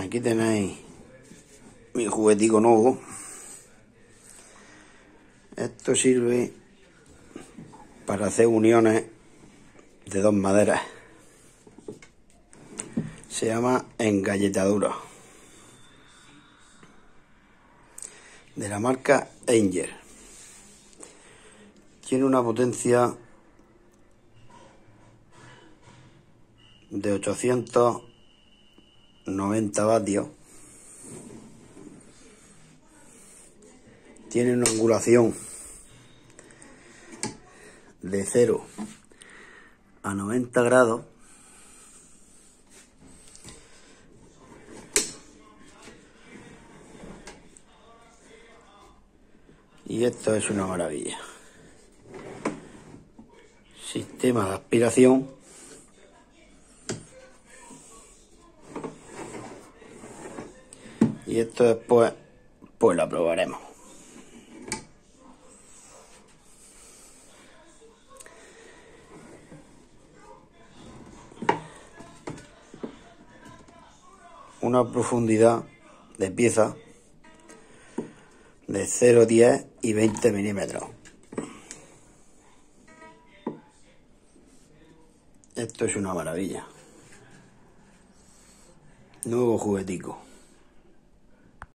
Aquí tenéis mi juguetico nuevo. Esto sirve para hacer uniones de dos maderas. Se llama engalletadura. De la marca Angel. Tiene una potencia de 890 vatios. Tiene una angulación de 0 a 90 grados. Y esto es una maravilla. Sistema de aspiración. Y esto después, pues lo probaremos. Una profundidad de pieza de 0,10 y 20 milímetros. Esto es una maravilla. Nuevo juguetico.